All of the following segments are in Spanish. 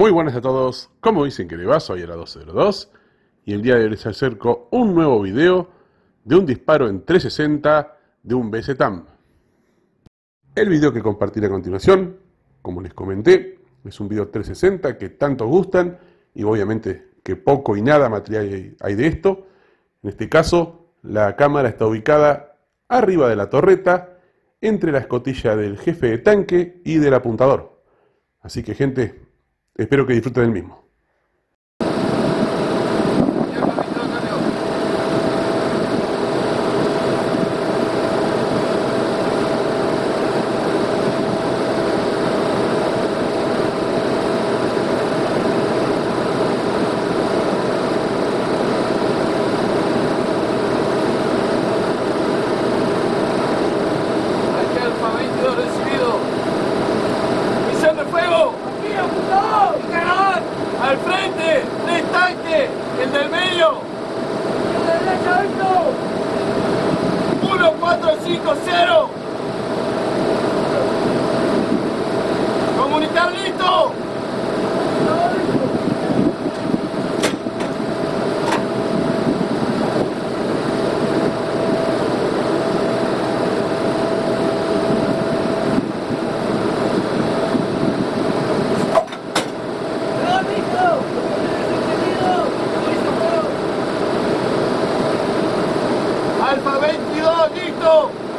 Muy buenas a todos, ¿cómo dicen que le va? Soy la 202 y el día de hoy les acerco un nuevo video de un disparo en 360 de un BZTAM. El video que compartiré a continuación, como les comenté, es un video 360 que tanto gustan y obviamente que poco y nada material hay de esto. En este caso, la cámara está ubicada arriba de la torreta, entre la escotilla del jefe de tanque y del apuntador. Así que gente, espero que disfruten del mismo. 4, Alfa 22, listo.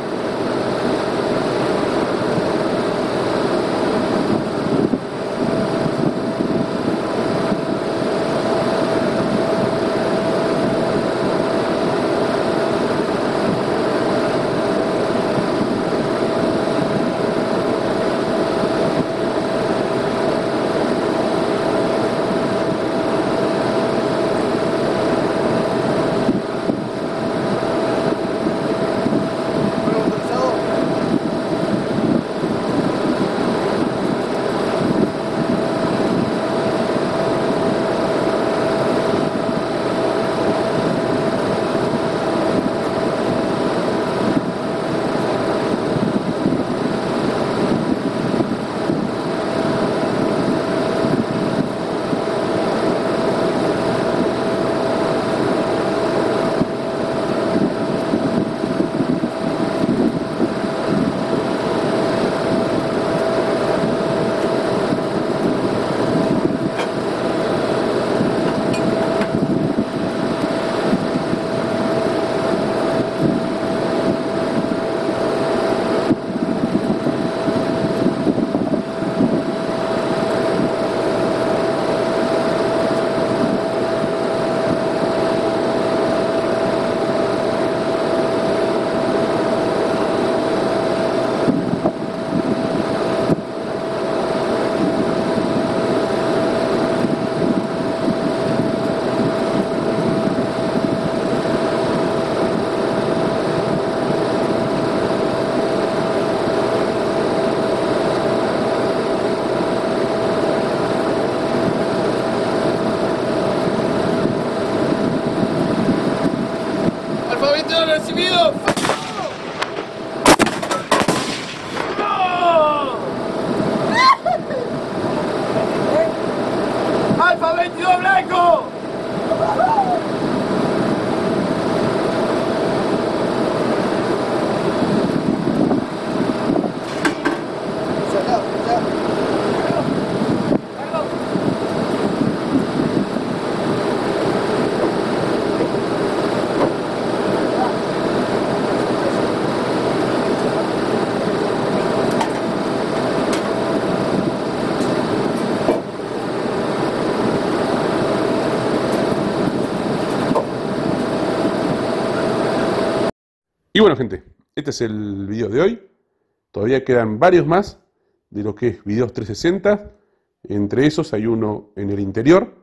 22 recibido. Alfa 22 blanco. Y bueno gente, este es el video de hoy. Todavía quedan varios más de lo que es videos 360. Entre esos hay uno en el interior,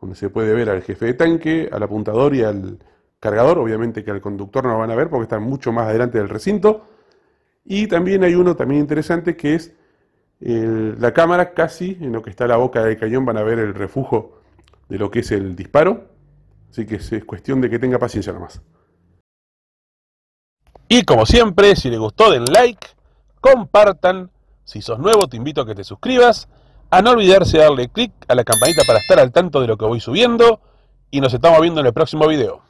donde se puede ver al jefe de tanque, al apuntador y al cargador. Obviamente que al conductor no lo van a ver porque está mucho más adelante del recinto. Y también hay uno también interesante que es la cámara casi en lo que está la boca del cañón. Van a ver el refugio de lo que es el disparo. Así que es es cuestión de que tenga paciencia nomás. Y como siempre, si les gustó den like, compartan. Si sos nuevo te invito a que te suscribas, A no olvidarse de darle clic a la campanita para estar al tanto de lo que voy subiendo y nos estamos viendo en el próximo video.